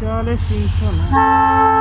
家里辛苦了